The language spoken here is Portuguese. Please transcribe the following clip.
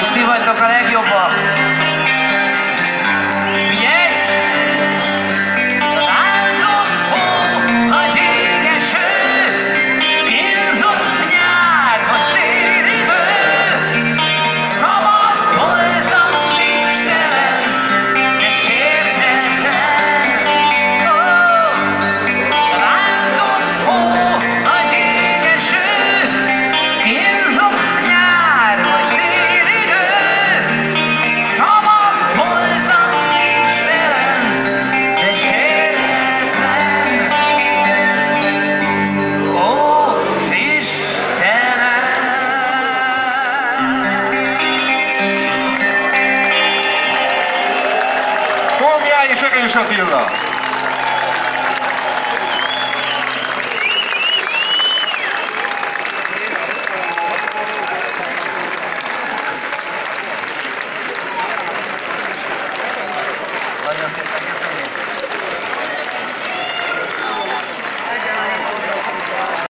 is ti vagytok a legjobbak. Ayşe Gülüş atıyorlar. Gracias, gracias.